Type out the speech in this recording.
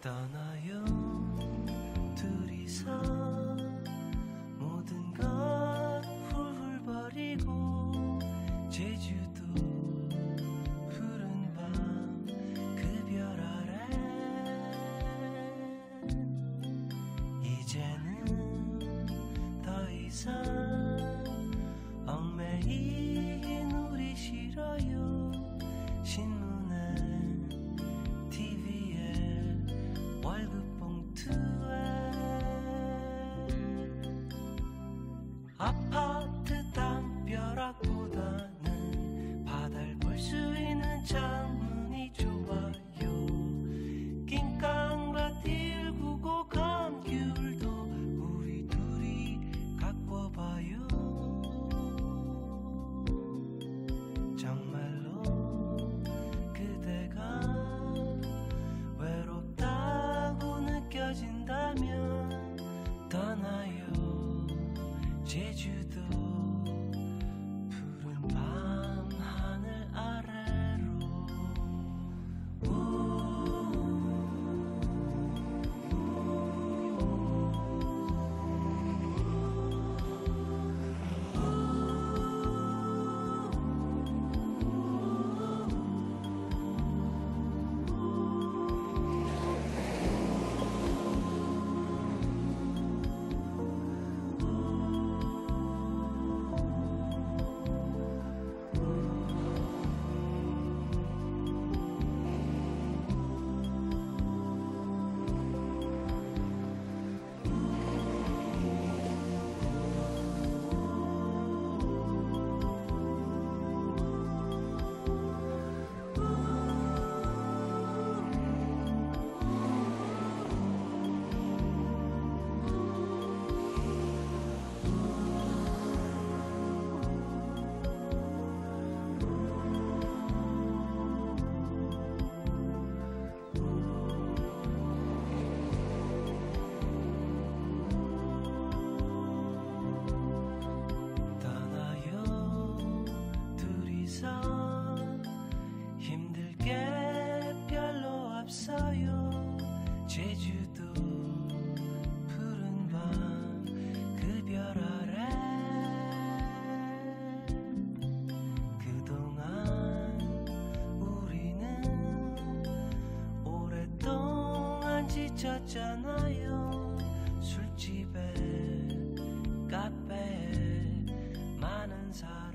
떠나요. 둘이서 모든 걸 훌훌 버리고 제주도 푸른 밤 그 별 아래. 이제는 더 이상 Papa. 觉得。 잊었잖아요. 술집에 카페에 많은 사람.